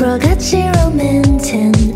불꽃같이 romantic.